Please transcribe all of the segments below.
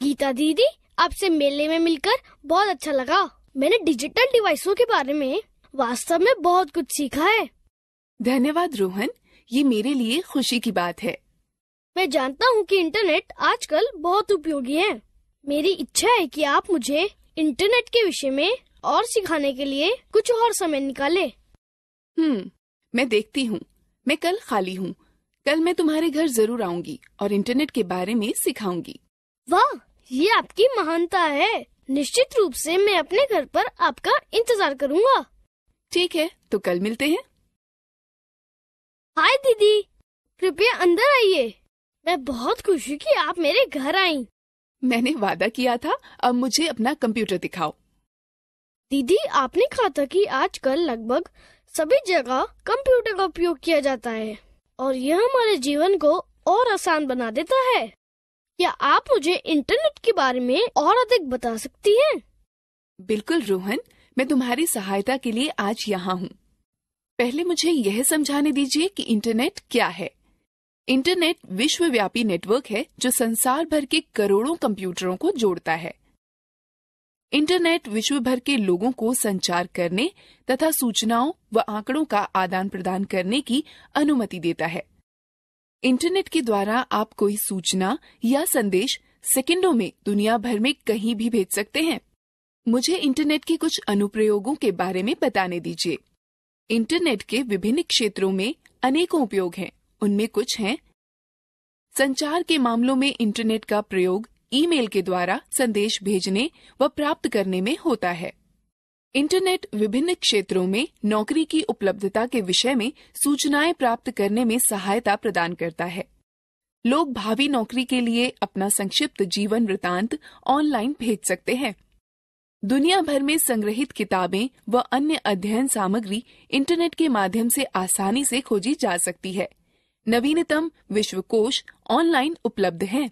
गीता दीदी आपसे मेले में मिलकर बहुत अच्छा लगा। मैंने डिजिटल डिवाइसों के बारे में वास्तव में बहुत कुछ सीखा है। धन्यवाद रोहन। ये मेरे लिए खुशी की बात है। मैं जानता हूँ कि इंटरनेट आजकल बहुत उपयोगी है। मेरी इच्छा है कि आप मुझे इंटरनेट के विषय में और सिखाने के लिए कुछ और समय निकाले। हम्म मैं देखती हूँ। मैं कल खाली हूँ। कल मैं तुम्हारे घर ज़रूर आऊँगी और इंटरनेट के बारे में सिखाऊँगी। वाह! ये आपकी महानता है। निश्चित रूप से मैं अपने घर पर आपका इंतज़ार करूँगा। ठीक है तो कल मिलते हैं। हाय दीदी कृपया अंदर आइए। मैं बहुत खुश हूँ कि आप मेरे घर आई। मैंने वादा किया था अब मुझे अपना कंप्यूटर दिखाओ। दीदी आपने कहा था कि आजकल लगभग सभी जगह कंप्यूटर का उपयोग किया जाता है और यह हमारे जीवन को और आसान बना देता है। क्या आप मुझे इंटरनेट के बारे में और अधिक बता सकती हैं? बिल्कुल, रोहन। मैं तुम्हारी सहायता के लिए आज यहाँ हूँ। पहले मुझे यह समझाने दीजिए कि इंटरनेट क्या है। इंटरनेट विश्वव्यापी नेटवर्क है जो संसार भर के करोड़ों कंप्यूटरों को जोड़ता है। इंटरनेट विश्व भर के लोगों को संचार करने तथा सूचनाओं व आंकड़ों का आदान प्रदान करने की अनुमति देता है। इंटरनेट के द्वारा आप कोई सूचना या संदेश सेकंडों में दुनिया भर में कहीं भी भेज सकते हैं। मुझे इंटरनेट के कुछ अनुप्रयोगों के बारे में बताने दीजिए। इंटरनेट के विभिन्न क्षेत्रों में अनेकों उपयोग हैं। उनमें कुछ हैं। संचार के मामलों में इंटरनेट का प्रयोग ईमेल के द्वारा संदेश भेजने व प्राप्त करने में होता है। इंटरनेट विभिन्न क्षेत्रों में नौकरी की उपलब्धता के विषय में सूचनाएँ प्राप्त करने में सहायता प्रदान करता है। लोग भावी नौकरी के लिए अपना संक्षिप्त जीवन वृतांत ऑनलाइन भेज सकते हैं। दुनिया भर में संग्रहित किताबें व अन्य अध्ययन सामग्री इंटरनेट के माध्यम से आसानी से खोजी जा सकती है। नवीनतम विश्वकोश ऑनलाइन उपलब्ध हैं।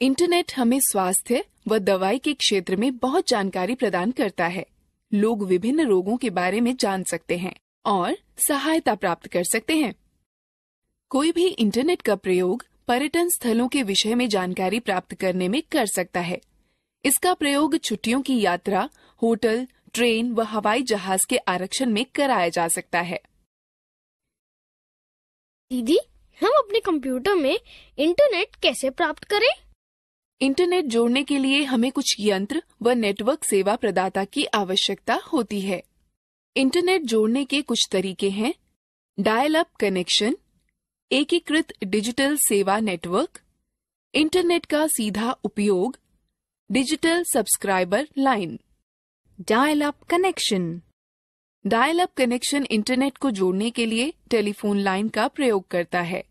इंटरनेट हमें स्वास्थ्य व दवाई के क्षेत्र में बहुत जानकारी प्रदान करता है। लोग विभिन्न रोगों के बारे में जान सकते हैं और सहायता प्राप्त कर सकते हैं। कोई भी इंटरनेट का प्रयोग पर्यटन स्थलों के विषय में जानकारी प्राप्त करने में कर सकता है। इसका प्रयोग छुट्टियों की यात्रा, होटल, ट्रेन व हवाई जहाज़ के आरक्षण में कराया जा सकता है। दीदी, हम अपने कंप्यूटर में इंटरनेट कैसे प्राप्त करें? इंटरनेट जोड़ने के लिए हमें कुछ यंत्र व नेटवर्क सेवा प्रदाता की आवश्यकता होती है। इंटरनेट जोड़ने के कुछ तरीके हैं। डायल अप कनेक्शन एकीकृत डिजिटल सेवा नेटवर्क इंटरनेट का सीधा उपयोग digital subscriber line. Dial up connection. Dial up connection internet को जोड़ने के लिए टेलीफोन लाइन का प्रयोग करता है।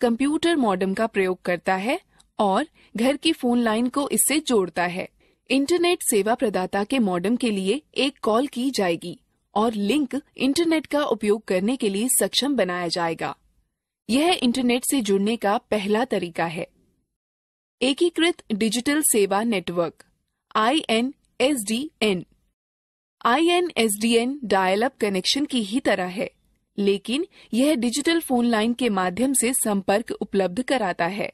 कंप्यूटर मॉडम का प्रयोग करता है और घर की फ़ोन लाइन को इससे जोड़ता है। इंटरनेट सेवा प्रदाता के मॉडम के लिए एक कॉल की जाएगी और लिंक इंटरनेट का उपयोग करने के लिए सक्षम बनाया जाएगा। यह इंटरनेट से जुड़ने का पहला तरीका है। एकीकृत डिजिटल सेवा network I S D N I S D N dial up dial up connection की ही तरह है, लेकिन यह डिजिटल फ़ोन लाइन के माध्यम से संपर्क उपलब्ध कराता है।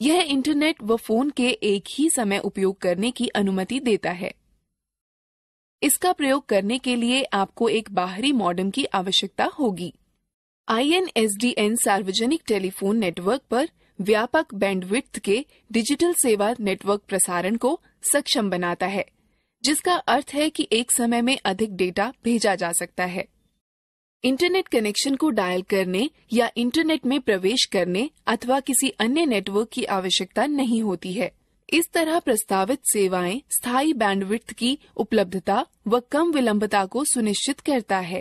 यह इंटरनेट व फ़ोन के एक ही समय उपयोग करने की अनुमति देता है। इसका प्रयोग करने के लिए आपको एक बाहरी मॉडम की आवश्यकता होगी। आईएनएसडीएन सार्वजनिक टेलीफोन नेटवर्क पर व्यापक बैंडविड्थ के डिजिटल सेवा नेटवर्क प्रसारण को सक्षम बनाता है, जिसका अर्थ है कि एक समय में अधिक डेटा भेजा जा सकता है। इंटरनेट कनेक्शन को डायल करने या इंटरनेट में प्रवेश करने अथवा किसी अन्य नेटवर्क की आवश्यकता नहीं होती है। इस तरह प्रस्तावित सेवाएँ स्थायी बैंडविड्थ की उपलब्धता व कम विलंबता को सुनिश्चित करता है।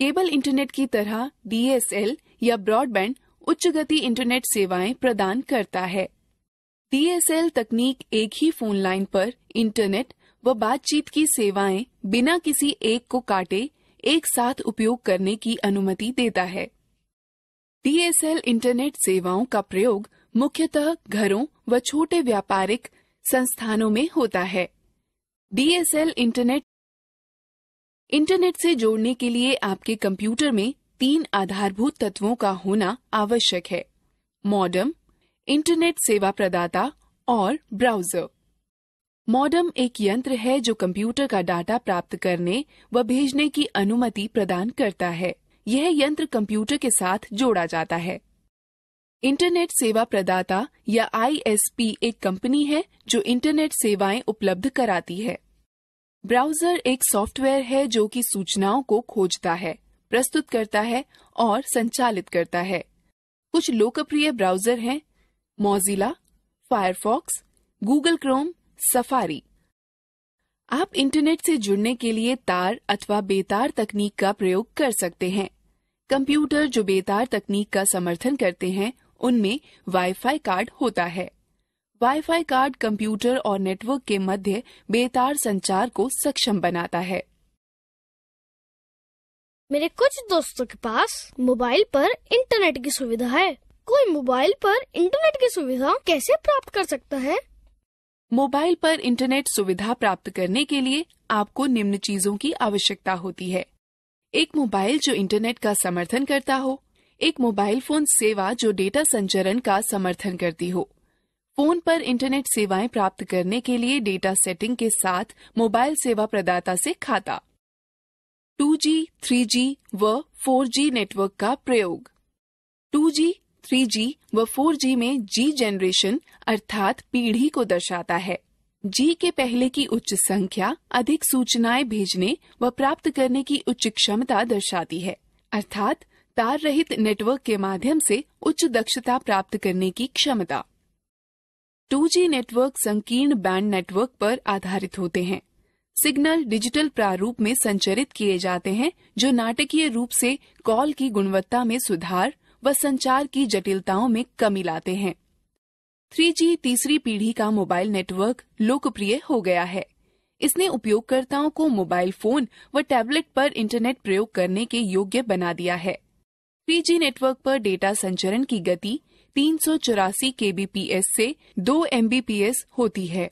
केबल इंटरनेट की तरह डीएसएल या ब्रॉडबैंड उच्च गति इंटरनेट सेवाएँ प्रदान करता है। डीएसएल तकनीक एक ही फ़ोन लाइन पर इंटरनेट व बातचीत की सेवाएँ बिना किसी एक को काटे एक साथ उपयोग करने की अनुमति देता है। डीएसएल इंटरनेट सेवाओं का प्रयोग मुख्यतः घरों व छोटे व्यापारिक संस्थानों में होता है। डीएसएल इंटरनेट इंटरनेट से जोड़ने के लिए आपके कंप्यूटर में तीन आधारभूत तत्वों का होना आवश्यक है। मॉडम इंटरनेट सेवा प्रदाता और ब्राउज़र मॉडम एक यंत्र है जो कंप्यूटर का डाटा प्राप्त करने व भेजने की अनुमति प्रदान करता है। यह यंत्र कंप्यूटर के साथ जोड़ा जाता है। इंटरनेट सेवा प्रदाता या आईएसपी एक कंपनी है जो इंटरनेट सेवाएँ उपलब्ध कराती है। ब्राउज़र एक सॉफ्टवेयर है जो कि सूचनाओं को खोजता है, प्रस्तुत करता है और संचालित करता है। कुछ लोकप्रिय ब्राउज़र हैं, Mozilla, Firefox, Google Chrome Safari. आप इंटरनेट से जुड़ने के लिए तार अथवा बेतार तकनीक का प्रयोग कर सकते हैं। कंप्यूटर जो बेतार तकनीक का समर्थन करते हैं, उनमें वाईफाई कार्ड होता है। वाईफाई कार्ड कंप्यूटर और नेटवर्क के मध्य बेतार संचार को सक्षम बनाता है। मेरे कुछ दोस्तों के पास मोबाइल पर इंटरनेट की सुविधा है। कोई मोबाइल पर इंटरनेट की सुविधा कैसे प्राप्त कर सकता है? मोबाइल पर इंटरनेट सुविधा प्राप्त करने के लिए आपको निम्न चीज़ों की आवश्यकता होती है। एक मोबाइल जो इंटरनेट का समर्थन करता हो एक मोबाइल फ़ोन सेवा जो डेटा संचरण का समर्थन करती हो। फ़ोन पर इंटरनेट सेवाएँ प्राप्त करने के लिए डेटा सेटिंग के साथ मोबाइल सेवा प्रदाता से खाता। 2G, 3G व 4G नेटवर्क का प्रयोग। 2G, 3G व 4G में जी जनरेशन अर्थात पीढ़ी को दर्शाता है। जी के पहले की उच्च संख्या अधिक सूचनाएँ भेजने व प्राप्त करने की उच्च क्षमता दर्शाती है। अर्थात तार रहित नेटवर्क के माध्यम से उच्च दक्षता प्राप्त करने की क्षमता। 2G नेटवर्क संकीर्ण बैंड नेटवर्क पर आधारित होते हैं। सिग्नल डिजिटल प्रारूप में संचरित किए जाते हैं, जो नाटकीय रूप से कॉल की गुणवत्ता में सुधार व संचार की जटिलताओं में कमी लाते हैं। 3G तीसरी पीढ़ी का मोबाइल नेटवर्क लोकप्रिय हो गया है। इसने उपयोगकर्ताओं को मोबाइल फ़ोन व टैबलेट पर इंटरनेट प्रयोग करने के योग्य बना दिया है। 3G नेटवर्क पर डेटा संचरण की गति तीन सौ चौरासी केबीपीएस से 2 एमबीपीएस होती है।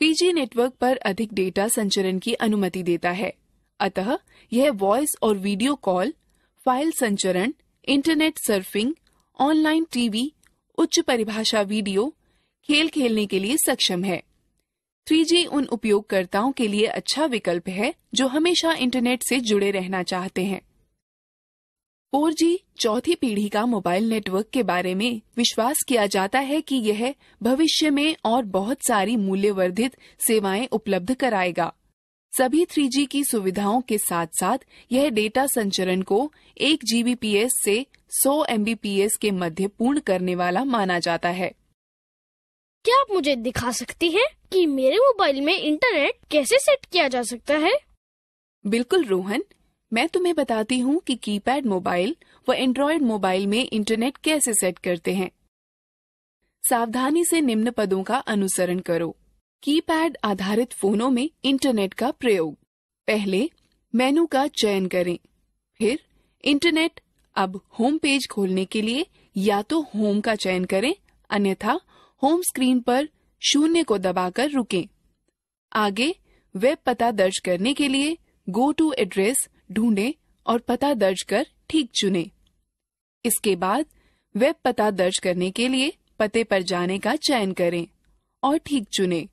3G नेटवर्क पर अधिक डेटा संचरण की अनुमति देता है। अतः यह वॉइस और वीडियो कॉल, फ़ाइल संचरण इंटरनेट सर्फिंग, ऑनलाइन टीवी, उच्च परिभाषा वीडियो, खेल खेलने के लिए सक्षम है। 3G उन उपयोगकर्ताओं के लिए अच्छा विकल्प है जो हमेशा इंटरनेट से जुड़े रहना चाहते हैं। 4G चौथी पीढ़ी का मोबाइल नेटवर्क के बारे में विश्वास किया जाता है कि यह भविष्य में और बहुत सारी मूल्यवर्धित सेवाएँ उपलब्ध कराएगा। सभी 3G की सुविधाओं के साथ साथ यह डेटा संचरण को 1 जीबीपीएस से 100 एमबीपीएस के मध्य पूर्ण करने वाला माना जाता है। क्या आप मुझे दिखा सकती हैं कि मेरे मोबाइल में इंटरनेट कैसे सेट किया जा सकता है? बिल्कुल रोहन। मैं तुम्हें बताती हूँ कि कीपैड मोबाइल व एंड्रॉयड मोबाइल में इंटरनेट कैसे सेट करते हैं। सावधानी से निम्न पदों का अनुसरण करो। कीपैड आधारित फोनों में इंटरनेट का प्रयोग। पहले मेनू का चयन करें। फिर इंटरनेट, अब होम पेज खोलने के लिए या तो होम का चयन करें, अन्यथा होम स्क्रीन पर शून्य को दबाकर रुकें। आगे वेब पता दर्ज करने के लिए गो टू एड्रेस ढूंढें और पता दर्ज कर ठीक चुनें। इसके बाद वेब पता दर्ज करने के लिए पते पर जाने का चयन करें और ठीक चुनें।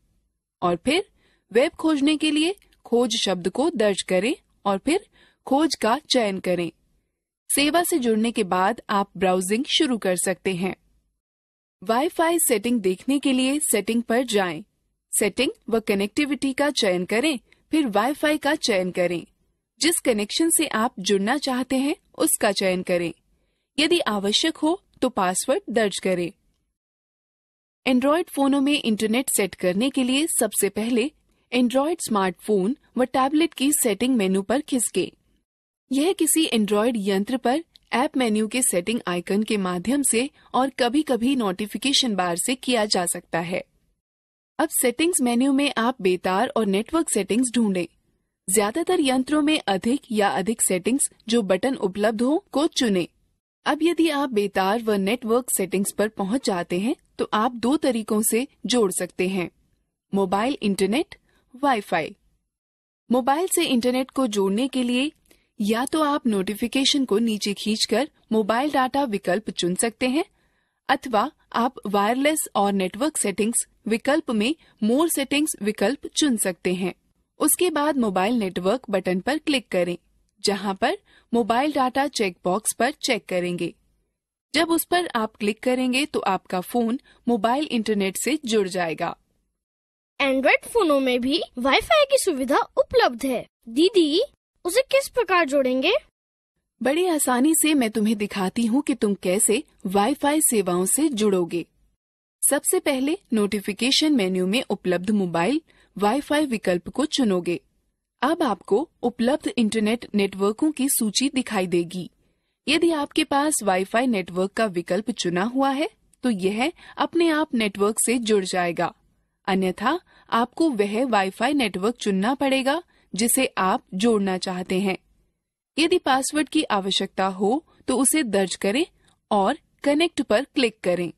और फिर वेब खोजने के लिए खोज शब्द को दर्ज करें और फिर खोज का चयन करें। सेवा से जुड़ने के बाद आप ब्राउजिंग शुरू कर सकते हैं। वाईफाई सेटिंग देखने के लिए सेटिंग पर जाएँ। सेटिंग व कनेक्टिविटी का चयन करें, फिर वाईफाई का चयन करें। जिस कनेक्शन से आप जुड़ना चाहते हैं, उसका चयन करें। यदि आवश्यक हो तो पासवर्ड दर्ज करें। एंड्रॉयड फोनों में इंटरनेट सेट करने के लिए सबसे पहले एंड्रॉयड स्मार्टफ़ोन व टैबलेट की सेटिंग मेनू पर खिसके। यह किसी एंड्रॉयड यंत्र पर ऐप मेन्यू के सेटिंग आइकन के माध्यम से और कभी कभी नोटिफिकेशन बार से किया जा सकता है। अब सेटिंग्स मेन्यू में आप बेतार और नेटवर्क सेटिंग्स ढूंढें। ज़्यादातर यंत्रों में अधिक या अधिक सेटिंग्स जो बटन उपलब्ध हो को चुनें। अब यदि आप बेतार व नेटवर्क सेटिंग्स पर पहुँच जाते हैं तो आप दो तरीकों से जोड़ सकते हैं। मोबाइल इंटरनेट वाईफाई मोबाइल से इंटरनेट को जोड़ने के लिए या तो आप नोटिफिकेशन को नीचे खींचकर मोबाइल डाटा विकल्प चुन सकते हैं, अथवा आप वायरलेस और नेटवर्क सेटिंग्स विकल्प में मोर सेटिंग्स विकल्प चुन सकते हैं। उसके बाद मोबाइल नेटवर्क बटन पर क्लिक करें। जहाँ पर मोबाइल डाटा चेक बॉक्स पर चेक करेंगे। जब उस पर आप क्लिक करेंगे तो आपका फ़ोन मोबाइल इंटरनेट से जुड़ जाएगा। एंड्रॉइड फोनों में भी वाईफाई की सुविधा उपलब्ध है। दीदी उसे किस प्रकार जोड़ेंगे? बड़ी आसानी से मैं तुम्हें दिखाती हूँ कि तुम कैसे वाईफाई सेवाओं से जुड़ोगे। सबसे पहले नोटिफिकेशन मेन्यू में उपलब्ध मोबाइल वाईफाई विकल्प को चुनोगे। अब आपको उपलब्ध इंटरनेट नेटवर्कों की सूची दिखाई देगी। यदि आपके पास वाईफाई नेटवर्क का विकल्प चुना हुआ है तो यह अपने आप नेटवर्क से जुड़ जाएगा। अन्यथा, आपको वह वाईफाई नेटवर्क चुनना पड़ेगा, जिसे आप जोड़ना चाहते हैं। यदि पासवर्ड की आवश्यकता हो तो उसे दर्ज करें और कनेक्ट पर क्लिक करें।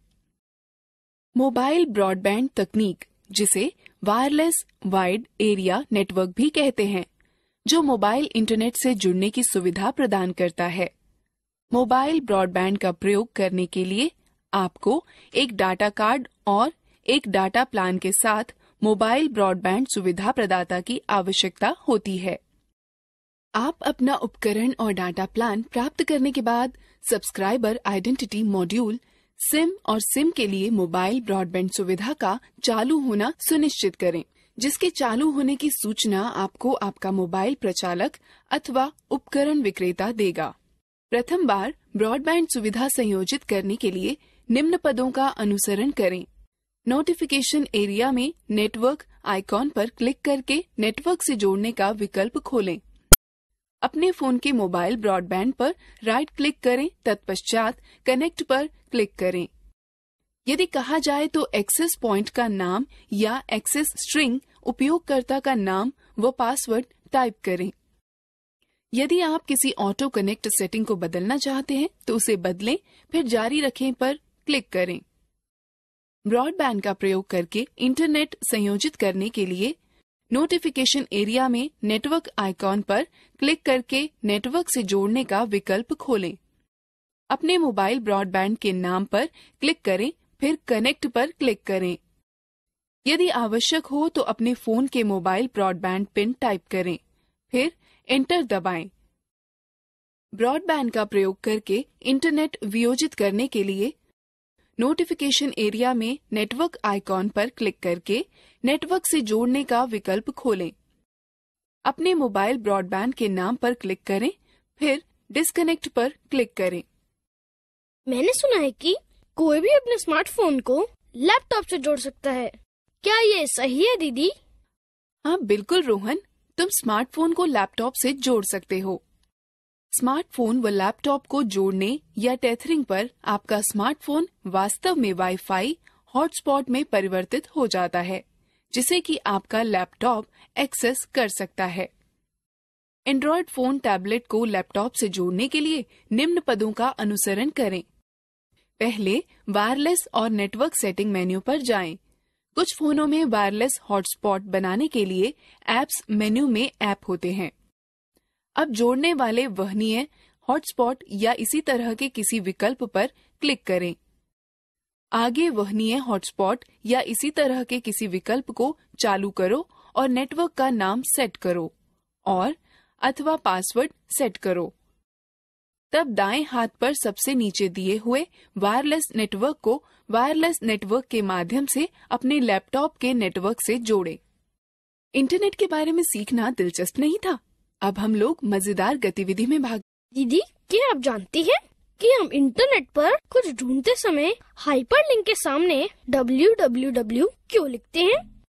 मोबाइल ब्रॉडबैंड तकनीक जिसे वायरलेस वाइड एरिया नेटवर्क भी कहते हैं, जो मोबाइल इंटरनेट से जुड़ने की सुविधा प्रदान करता है। मोबाइल ब्रॉडबैंड का प्रयोग करने के लिए आपको एक डाटा कार्ड और एक डाटा प्लान के साथ मोबाइल ब्रॉडबैंड सुविधा प्रदाता की आवश्यकता होती है। आप अपना उपकरण और डाटा प्लान प्राप्त करने के बाद सब्सक्राइबर आइडेंटिटी मॉड्यूल सिम और सिम के लिए मोबाइल ब्रॉडबैंड सुविधा का चालू होना सुनिश्चित करें, जिसके चालू होने की सूचना आपको आपका मोबाइल प्रचालक अथवा उपकरण विक्रेता देगा। प्रथम बार ब्रॉडबैंड सुविधा संयोजित करने के लिए निम्न पदों का अनुसरण करें। नोटिफिकेशन एरिया में नेटवर्क आइकॉन पर क्लिक करके नेटवर्क से जोड़ने का विकल्प खोलें। अपने फ़ोन के मोबाइल ब्रॉडबैंड पर राइट क्लिक करें, तत्पश्चात कनेक्ट पर क्लिक करें। यदि कहा जाए तो एक्सेस पॉइंट का नाम या एक्सेस स्ट्रिंग उपयोगकर्ता का नाम व पासवर्ड टाइप करें। यदि आप किसी ऑटो कनेक्ट सेटिंग को बदलना चाहते हैं तो उसे बदलें, फिर जारी रखें पर क्लिक करें। ब्रॉडबैंड का प्रयोग करके इंटरनेट संयोजित करने के लिए नोटिफिकेशन एरिया में नेटवर्क आइकॉन पर क्लिक करके नेटवर्क से जोड़ने का विकल्प खोलें। अपने मोबाइल ब्रॉडबैंड के नाम पर क्लिक करें, फिर कनेक्ट पर क्लिक करें। यदि आवश्यक हो तो अपने फ़ोन के मोबाइल ब्रॉडबैंड पिन टाइप करें, फिर एंटर दबाएँ। ब्रॉडबैंड का प्रयोग करके इंटरनेट वियोजित करने के लिए नोटिफिकेशन एरिया में नेटवर्क आइकॉन पर क्लिक करके नेटवर्क से जोड़ने का विकल्प खोलें। अपने मोबाइल ब्रॉडबैंड के नाम पर क्लिक करें, फिर डिस्कनेक्ट पर क्लिक करें। मैंने सुना है कि कोई भी अपने स्मार्टफ़ोन को लैपटॉप से जोड़ सकता है। क्या ये सही है, दीदी? हाँ बिल्कुल, रोहन। तुम स्मार्टफ़ोन को लैपटॉप से जोड़ सकते हो। स्मार्टफ़ोन व लैपटॉप को जोड़ने या टेथरिंग पर आपका स्मार्टफ़ोन वास्तव में वाईफाई हॉटस्पॉट में परिवर्तित हो जाता है, जिसे कि आपका लैपटॉप एक्सेस कर सकता है। एंड्रॉयड फ़ोन टैबलेट को लैपटॉप से जोड़ने के लिए निम्न पदों का अनुसरण करें। पहले वायरलेस और नेटवर्क सेटिंग मेन्यू पर जाएँ। कुछ फोनों में वायरलेस हॉटस्पॉट बनाने के लिए एप्स मेन्यू में ऐप होते हैं। अब जोड़ने वाले वहनीय हॉटस्पॉट या इसी तरह के किसी विकल्प पर क्लिक करें। आगे वहनीय हॉटस्पॉट या इसी तरह के किसी विकल्प को चालू करो और नेटवर्क का नाम सेट करो और अथवा पासवर्ड सेट करो। तब दाएँ हाथ पर सबसे नीचे दिए हुए वायरलेस नेटवर्क को वायरलेस नेटवर्क के माध्यम से अपने लैपटॉप के नेटवर्क से जोड़े। इंटरनेट के बारे में सीखना दिलचस्प नहीं था। अब हम लोग मज़ेदार गतिविधि में भाग दीदी क्या आप जानती हैं कि हम इंटरनेट पर कुछ ढूंढते समय हाइपरलिंक के सामने www क्यों लिखते हैं?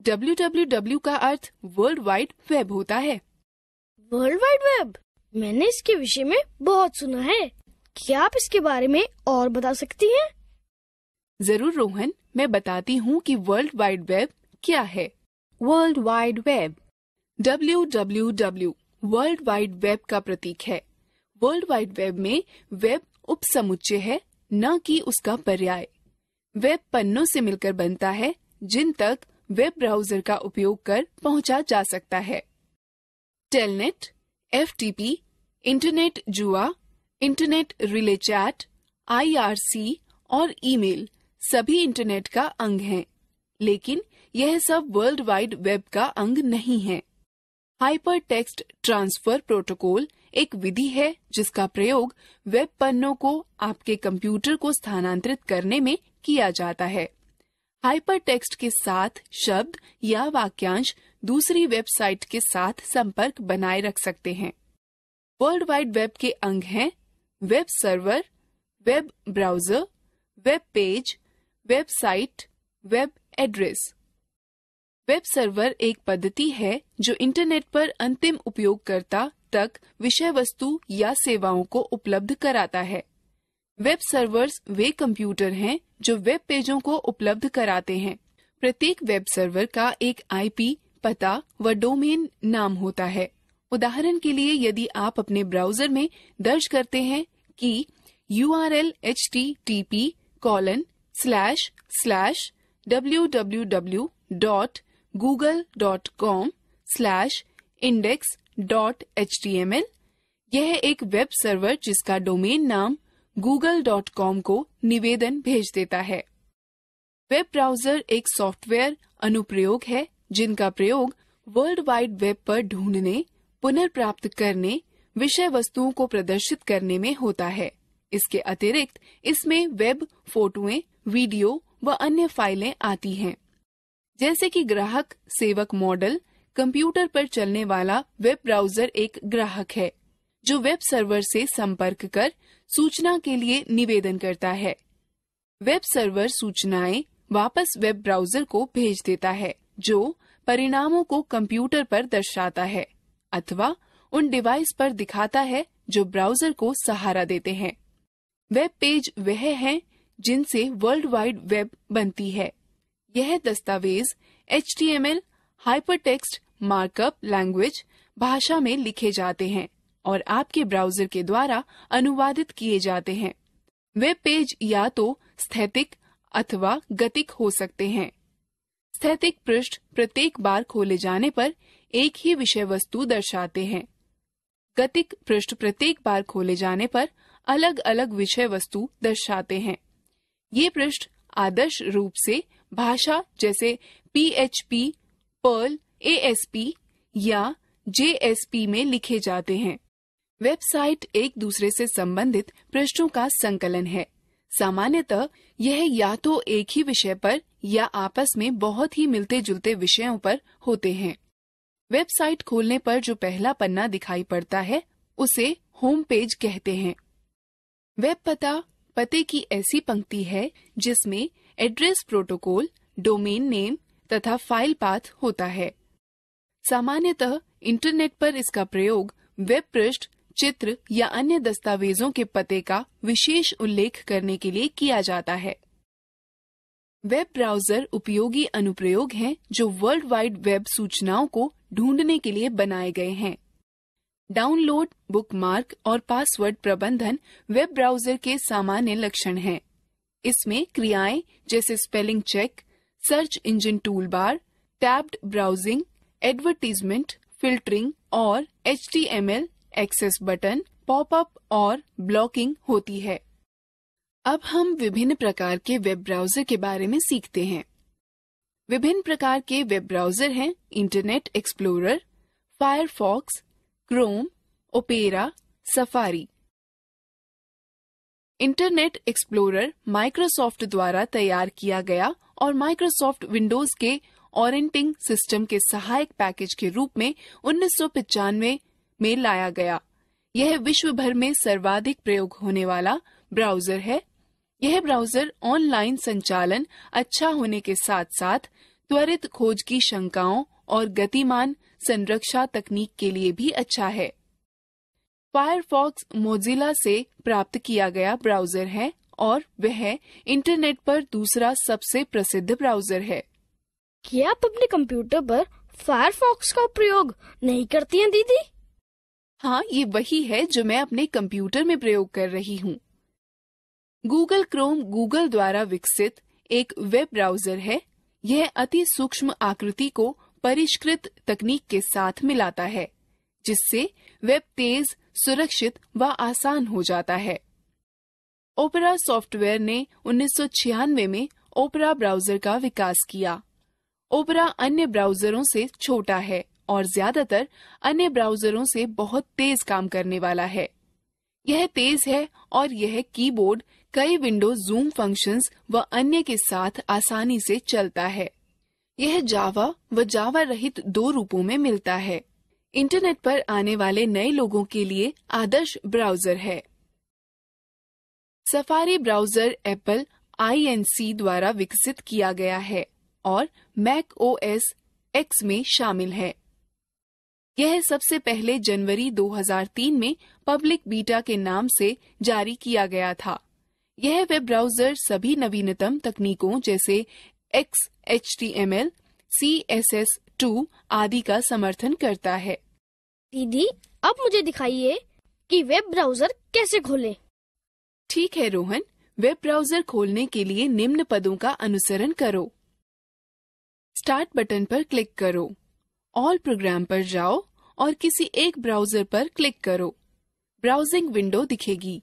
www का अर्थ वर्ल्ड वाइड वेब होता है। वर्ल्ड वाइड वेब मैंने इसके विषय में बहुत सुना है। क्या आप इसके बारे में और बता सकती हैं? ज़रूर, रोहन। मैं बताती हूँ कि वर्ल्ड वाइड वेब क्या है। World wide web W W W world wide web का प्रतीक है। वर्ल्ड वाइड वेब में वेब उपसमुच्चय है, न कि उसका पर्याय। वेब पन्नों से मिलकर बनता है, जिन तक वेब ब्राउज़र का उपयोग कर पहुँचा जा सकता है। टेलनेट एफटीपी, इंटरनेट जुआ इंटरनेट रिले चैट आईआरसी और ईमेल सभी इंटरनेट का अंग हैं, लेकिन यह सब वर्ल्ड वाइड वेब का अंग नहीं है। हाइपर टेक्स्ट ट्रांसफ़र प्रोटोकॉल एक विधि है जिसका प्रयोग वेब पन्नों को आपके कंप्यूटर को स्थानांतरित करने में किया जाता है। हाइपर टेक्स्ट के साथ शब्द या वाक्यांश दूसरी वेबसाइट के साथ संपर्क बनाए रख सकते हैं। वर्ल्ड वाइड वेब के अंग हैं web server, web browser, web page website web address. Web server एक पद्धति है जो इंटरनेट पर अंतिम उपयोगकर्ता तक विषय वस्तु या सेवाओं को उपलब्ध कराता है। वेब सर्वर्स वे कंप्यूटर हैं जो वेब पेजों को उपलब्ध कराते हैं। प्रत्येक वेब सर्वर का एक आईपी पता व डोमेन नाम होता है। उदाहरण के लिए यदि आप अपने ब्राउज़र में दर्ज करते हैं कि U R L H T T P colon slash slash W W W dot Google dot com slash index dot H T M L यह एक वेब सर्वर जिसका डोमेन नाम गूगल डॉट कॉम को निवेदन भेज देता है। वेब ब्राउज़र एक सॉफ्टवेयर अनुप्रयोग है जिनका प्रयोग वर्ल्ड वाइड वेब पर ढूँढने, पुनर्प्राप्त करने, विषय वस्तुओं को प्रदर्शित करने में होता है। इसके अतिरिक्त इसमें वेब, फोटोएँ, वीडियो व अन्य फाइलें आती हैं। जैसे कि ग्राहक, सेवक मॉडल, कंप्यूटर पर चलने वाला वेब ब्राउज़र एक ग्राहक है, जो वेब सर्वर से संपर्क कर सूचना के लिए निवेदन करता है। वेब सर्वर सूचनाएँ वापस वेब ब्राउज़र को भेज देता है। जो परिणामों को कंप्यूटर पर दर्शाता है, अथवा उन डिवाइस पर दिखाता है जो ब्राउज़र को सहारा देते हैं। वेब पेज वह है जिनसे वर्ल्ड वाइड वेब बनती है। यह दस्तावेज़ H T M L hypertext, markup, language, भाषा में लिखे जाते हैं और आपके ब्राउज़र के द्वारा अनुवादित किए जाते हैं। वेब पेज या तो स्थैतिक अथवा गतिक हो सकते हैं। स्थैतिक पृष्ठ प्रत्येक बार खोले जाने पर एक ही विषय वस्तु दर्शाते हैं। गतिक पृष्ठ प्रत्येक बार खोले जाने पर अलग अलग विषय वस्तु दर्शाते हैं। ये पृष्ठ आदर्श रूप से भाषा जैसे पीएचपी, पर्ल एएसपी या जेएसपी में लिखे जाते हैं। वेबसाइट एक दूसरे से संबंधित पृष्ठों का संकलन है। सामान्यतः यह या तो एक ही विषय पर या आपस में बहुत ही मिलते जुलते विषयों पर होते हैं। वेबसाइट खोलने पर जो पहला पन्ना दिखाई पड़ता है, उसे होम पेज कहते हैं। वेब पता, पते की ऐसी पंक्ति है, जिसमें एड्रेस प्रोटोकॉल, डोमेन नेम तथा फ़ाइल पाथ होता है। सामान्यतः इंटरनेट पर इसका प्रयोग वेब पृष्ठ, चित्र या अन्य दस्तावेजों के पते का विशेष उल्लेख करने के लिए किया जाता है। वेब ब्राउज़र उपयोगी अनुप्रयोग हैं जो वर्ल्ड वाइड वेब सूचनाओं को ढूँढने के लिए बनाए गए हैं डाउनलोड, बुकमार्क और पासवर्ड प्रबंधन वेब ब्राउज़र के सामान्य लक्षण हैं। इसमें क्रियाएँ जैसे spelling check search engine tool bar tabbed browsing advertisement filtering और एच एक्सेस बटन पॉपअप और ब्लॉकिंग होती है अब हम विभिन्न प्रकार के वेब ब्राउज़र के बारे में सीखते हैं। विभिन्न प्रकार के वेब ब्राउज़र हैं, Internet Explorer, Firefox, Chrome, Opera, Safari. Internet Explorer Microsoft द्वारा तैयार किया गया और माइक्रोसॉफ्ट विंडोज़ के ऑरेंटिंग सिस्टम के सहायक पैकेज के रूप में उन्नीस में लाया गया। यह विश्व भर में सर्वाधिक प्रयोग होने वाला ब्राउज़र है। यह ब्राउज़र ऑनलाइन संचालन अच्छा होने के साथ साथ त्वरित खोज की शंकाओं और गतिमान संरक्षा तकनीक के लिए भी अच्छा है। फायरफॉक्स मोजिला से प्राप्त किया गया ब्राउज़र है और वह इंटरनेट पर दूसरा सबसे प्रसिद्ध ब्राउज़र है। क्या आप अपने कंप्यूटर पर फायरफॉक्स का प्रयोग नहीं करती हैं दीदी? हाँ ये वही है जो मैं अपने कंप्यूटर में प्रयोग कर रही हूँ। गूगल क्रोम गूगल द्वारा विकसित एक वेब ब्राउज़र है। यह अति सूक्ष्म आकृति को परिष्कृत तकनीक के साथ मिलाता है, जिससे वेब तेज, सुरक्षित व आसान हो जाता है। ओपरा सॉफ्टवेयर ने 1996 में ओपरा ब्राउज़र का विकास किया। ओपरा अन्य ब्राउजरों से छोटा है और ज़्यादातर अन्य ब्राउजरों से बहुत तेज काम करने वाला है। यह तेज है और यह कीबोर्ड कई विंडो जूम फ़ंक्शंस व अन्य के साथ आसानी से चलता है। यह जावा व जावा रहित दो रूपों में मिलता है। इंटरनेट पर आने वाले नए लोगों के लिए आदर्श ब्राउज़र है। सफारी ब्राउज़र एप्पल आईएनसी द्वारा विकसित किया गया है और मैक ओ एस एक्स में शामिल है। यह सबसे पहले जनवरी 2003 में पब्लिक बीटा के नाम से जारी किया गया था। यह वेब ब्राउज़र सभी नवीनतम तकनीकों जैसे X H T M L C S S two आदि का समर्थन करता है। दीदी अब मुझे दिखाइए कि वेब ब्राउज़र कैसे खोलें। ठीक है रोहन वेब ब्राउज़र खोलने के लिए निम्न पदों का अनुसरण करो। स्टार्ट बटन पर क्लिक करो। ऑल प्रोग्राम पर जाओ और किसी एक ब्राउज़र पर क्लिक करो। ब्राउजिंग विंडो दिखेगी।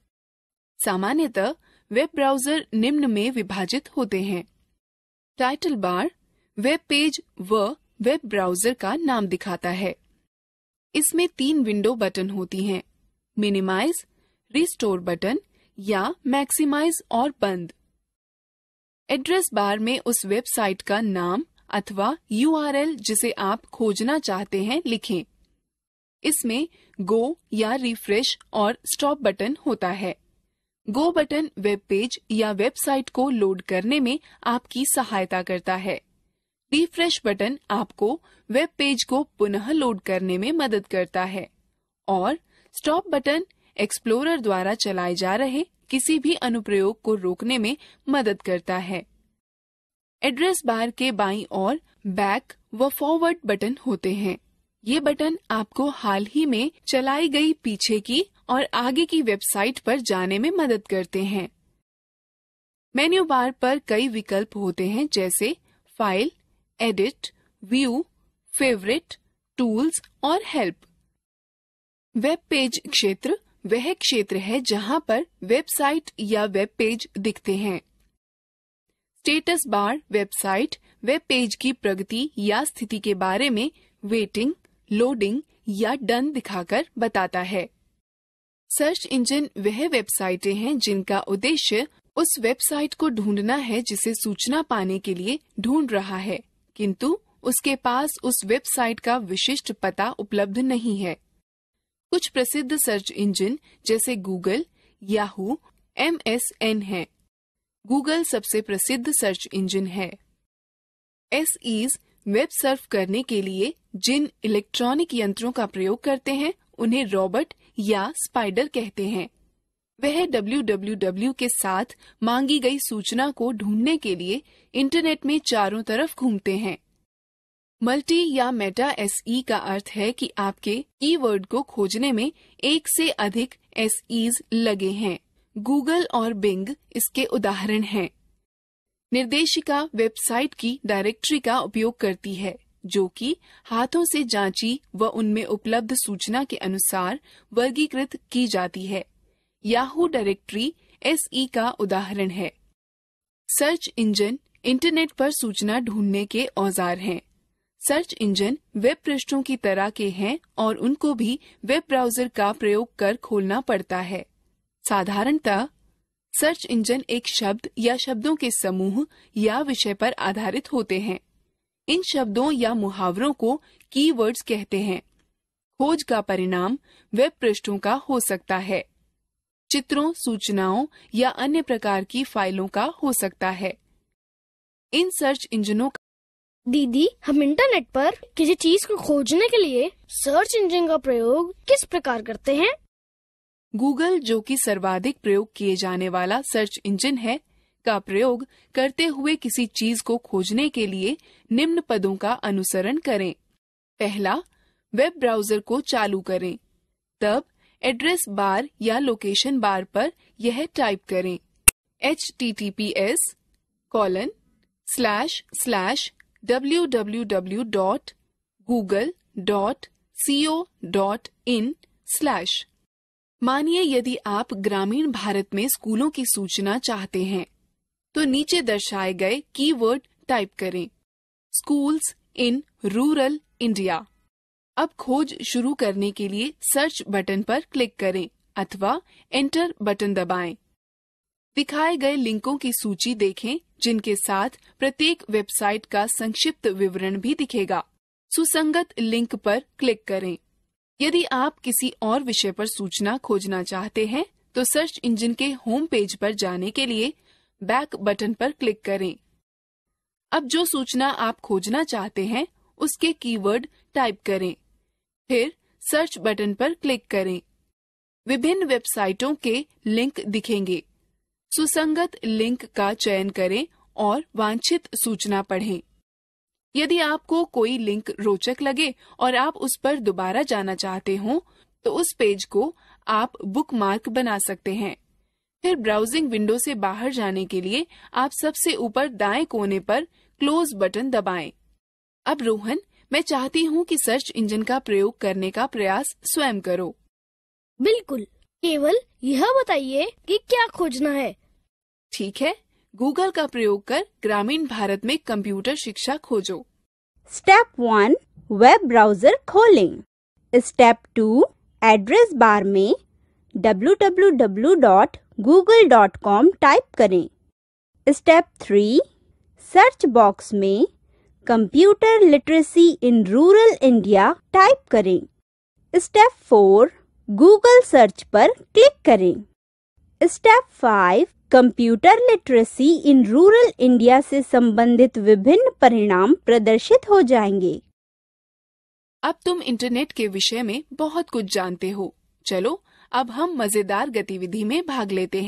सामान्यतः वेब ब्राउज़र निम्न में विभाजित होते हैं। टाइटल बार वेब पेज व वेब ब्राउज़र का नाम दिखाता है। इसमें तीन विंडो बटन होती हैं। मिनिमाइज रिस्टोर बटन या मैक्सिमाइज और बंद। एड्रेस बार में उस वेबसाइट का नाम अथवा यूआरएल जिसे आप खोजना चाहते हैं लिखें। इसमें गो या रिफ्रेश और स्टॉप बटन होता है। गो बटन वेब पेज या वेबसाइट को लोड करने में आपकी सहायता करता है। रिफ्रेश बटन आपको वेब पेज को पुनः लोड करने में मदद करता है और स्टॉप बटन एक्सप्लोरर द्वारा चलाए जा रहे किसी भी अनुप्रयोग को रोकने में मदद करता है। एड्रेस बार के बाईं ओर बैक व फॉरवर्ड बटन होते हैं। ये बटन आपको हाल ही में चलाई गई पीछे की और आगे की वेबसाइट पर जाने में मदद करते हैं। मेन्यू बार पर कई विकल्प होते हैं, जैसे file, edit, view, favourite, tools और हेल्प। वेब पेज क्षेत्र वह क्षेत्र है जहाँ पर वेबसाइट या वेब पेज दिखते हैं। Status bar, website, web page की प्रगति या स्थिति के बारे में वेटिंग, लोडिंग या डन दिखाकर बताता है। सर्च इंजन वह वेबसाइटें हैं जिनका उद्देश्य उस वेबसाइट को ढूंढना है जिसे सूचना पाने के लिए ढूंढ रहा है, किंतु उसके पास उस वेबसाइट का विशिष्ट पता उपलब्ध नहीं है। कुछ प्रसिद्ध सर्च इंजन जैसे Google, Yahoo M S N है। गूगल सबसे प्रसिद्ध सर्च इंजन है। एस ईज वेब सर्फ करने के लिए जिन इलेक्ट्रॉनिक यंत्रों का प्रयोग करते हैं, उन्हें रॉबर्ट या स्पाइडर कहते हैं। वह डब्ल्यू के साथ मांगी गई सूचना को ढूँढने के लिए इंटरनेट में चारों तरफ़ घूमते हैं। मल्टी या मेटा एस ई का अर्थ है कि आपके कीवर्ड को खोजने में एक से अधिक एस ईज लगे हैं। गूगल और बिंग इसके उदाहरण हैं। निर्देशिका वेबसाइट की डायरेक्टरी का उपयोग करती है, जो कि हाथों से जांची व उनमें उपलब्ध सूचना के अनुसार वर्गीकृत की जाती है। याहू डायरेक्टरी एसई का उदाहरण है। सर्च इंजन इंटरनेट पर सूचना ढूँढने के औज़ार हैं। सर्च इंजन वेब पृष्ठों की तरह के हैं और उनको भी वेब ब्राउज़र का प्रयोग कर खोलना पड़ता है। साधारणतः सर्च इंजन एक शब्द या शब्दों के समूह या विषय पर आधारित होते हैं। इन शब्दों या मुहावरों को कीवर्ड्स कहते हैं। खोज का परिणाम वेब पृष्ठों का हो सकता है। चित्रों, सूचनाओं या अन्य प्रकार की फाइलों का हो सकता है। इन सर्च इंजनों का दीदी, हम इंटरनेट पर किसी चीज़ को खोजने के लिए सर्च इंजन का प्रयोग किस प्रकार करते हैं? गूगल, जो कि सर्वाधिक प्रयोग किए जाने वाला सर्च इंजन है, का प्रयोग करते हुए किसी चीज़ को खोजने के लिए निम्न पदों का अनुसरण करें। पहला, वेब ब्राउज़र को चालू करें। तब, एड्रेस बार या लोकेशन बार पर यह टाइप करें। H T T P S colon slash slash W W W dot Google dot C O dot in slash मानिए यदि आप ग्रामीण भारत में स्कूलों की सूचना चाहते हैं तो नीचे दर्शाए गए कीवर्ड टाइप करें, स्कूल्स इन रूरल इंडिया. अब खोज शुरू करने के लिए सर्च बटन पर क्लिक करें अथवा एंटर बटन दबाएँ। दिखाए गए लिंकों की सूची देखें, जिनके साथ प्रत्येक वेबसाइट का संक्षिप्त विवरण भी दिखेगा। सुसंगत लिंक पर क्लिक करें। यदि आप किसी और विषय पर सूचना खोजना चाहते हैं तो सर्च इंजन के होम पेज पर जाने के लिए बैक बटन पर क्लिक करें। अब जो सूचना आप खोजना चाहते हैं, उसके कीवर्ड टाइप करें। फिर सर्च बटन पर क्लिक करें। विभिन्न वेबसाइटों के लिंक दिखेंगे। सुसंगत लिंक का चयन करें और वांछित सूचना पढ़ें। यदि आपको कोई लिंक रोचक लगे और आप उस पर दोबारा जाना चाहते हो तो उस पेज को आप बुकमार्क बना सकते हैं। फिर ब्राउजिंग विंडो से बाहर जाने के लिए आप सबसे ऊपर दाएँ कोने पर क्लोज बटन दबाएँ। अब रोहन मैं चाहती हूँ कि सर्च इंजन का प्रयोग करने का प्रयास स्वयं करो। बिल्कुल। केवल यह बताइए कि क्या खोजना है। ठीक है। गूगल का प्रयोग कर ग्रामीण भारत में कंप्यूटर शिक्षा खोजो। स्टेप वन वेब ब्राउज़र खोलें। स्टेप टू एड्रेस बार में www.google.com टाइप करें। स्टेप थ्री सर्च बॉक्स में computer literacy in rural India type करें। स्टेप फोर गूगल सर्च पर क्लिक करें। Step five computer literacy in rural India से संबंधित विभिन्न परिणाम प्रदर्शित हो जाएँगे। अब तुम इंटरनेट के विषय में बहुत कुछ जानते हो। चलो, अब हम मज़ेदार गतिविधि में भाग लेते हैं।